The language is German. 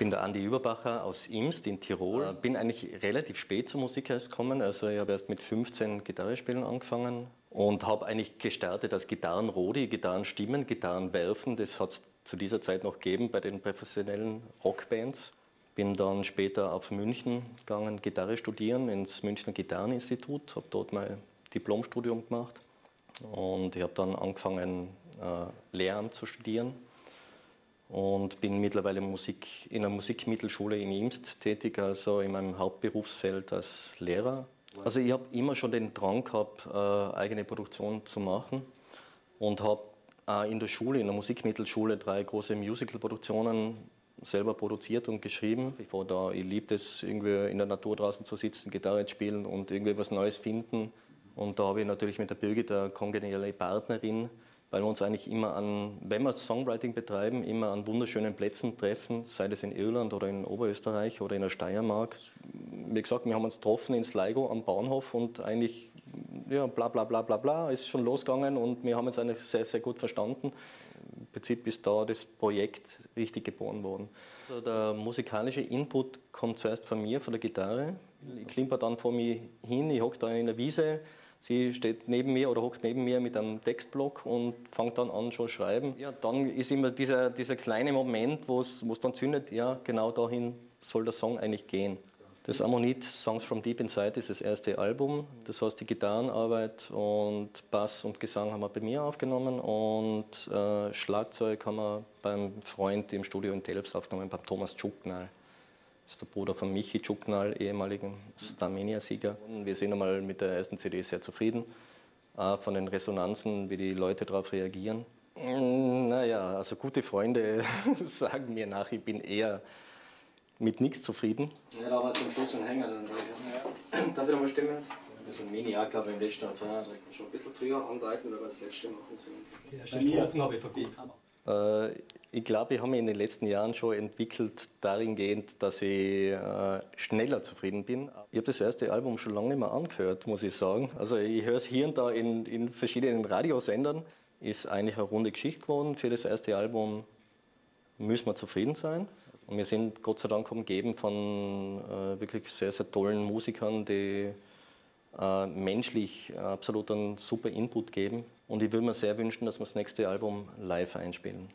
bin der Andi Überbacher aus Imst in Tirol. Bin eigentlich relativ spät zur Musik gekommen. Also ich habe erst mit 15 Gitarre spielen angefangen und habe eigentlich gestartet als Gitarrenrodi, Gitarrenstimmen, Gitarrenwerfen. Das hat es zu dieser Zeit noch gegeben bei den professionellen Rockbands. Bin dann später auf München gegangen, Gitarre studieren, ins Münchner Gitarreninstitut, habe dort mein Diplomstudium gemacht und ich habe dann angefangen, äh, Lehramt zu studieren und bin mittlerweile Musik, in der Musikmittelschule in Imst tätig, also in meinem Hauptberufsfeld als Lehrer. Also ich habe immer schon den Drang gehabt, äh, eigene Produktion zu machen und habe äh, in der Schule, in der Musikmittelschule, drei große Musicalproduktionen selber produziert und geschrieben. Ich war da, ich liebe es, irgendwie in der Natur draußen zu sitzen, Gitarre zu spielen und irgendwie was Neues finden. Und da habe ich natürlich mit der Birgit eine kongeniale Partnerin, weil wir uns eigentlich immer an, wenn wir Songwriting betreiben, immer an wunderschönen Plätzen treffen, sei es in Irland oder in Oberösterreich oder in der Steiermark. Wie gesagt, wir haben uns getroffen in Sligo am Bahnhof und eigentlich, ja, bla bla bla bla bla, ist schon losgegangen und wir haben uns eigentlich sehr, sehr gut verstanden. Im Prinzip ist da das Projekt richtig geboren worden. Also der musikalische Input kommt zuerst von mir, von der Gitarre. Ich klimper dann vor mir hin, ich hocke da in der Wiese, Sie steht neben mir oder hockt neben mir mit einem Textblock und fängt dann an schon schreiben. Ja, dann ist immer dieser, dieser kleine Moment, wo es dann zündet, ja, genau dahin soll der Song eigentlich gehen. Das Ammonit Songs from Deep Inside ist das erste Album. Das heißt, die Gitarrenarbeit und Bass und Gesang haben wir bei mir aufgenommen und äh, Schlagzeug haben wir beim Freund im Studio in Telfs aufgenommen, beim Thomas Tschuknal. Das ist der Bruder von Michi Tschuknal, ehemaligen Starmania-Sieger. Wir sind einmal mit der ersten CD sehr zufrieden, auch von den Resonanzen, wie die Leute darauf reagieren. Naja, also gute Freunde sagen mir nach, ich bin eher mit nichts zufrieden. Ja, da war zum Schluss ein Hänger. Dann ja. Darf ich nochmal stimmen? Ein bisschen Mini, ja, glaube ich, im letzten Jahr schon ein bisschen früher anleiten, weil wir das letzte machen sind. Die erste Strophen habe ich verguckt. Äh, ich glaube, ich habe mich in den letzten Jahren schon entwickelt dahingehend, dass ich äh, schneller zufrieden bin. Ich habe das erste Album schon lange nicht mehr angehört, muss ich sagen. Also ich höre es hier und da in, in verschiedenen Radiosendern. Ist eigentlich eine runde Geschichte geworden. Für das erste Album müssen wir zufrieden sein. Und wir sind Gott sei Dank umgeben von äh, wirklich sehr, sehr tollen Musikern, die äh, menschlich absolut einen super Input geben. Und ich würde mir sehr wünschen, dass wir das nächste Album live einspielen.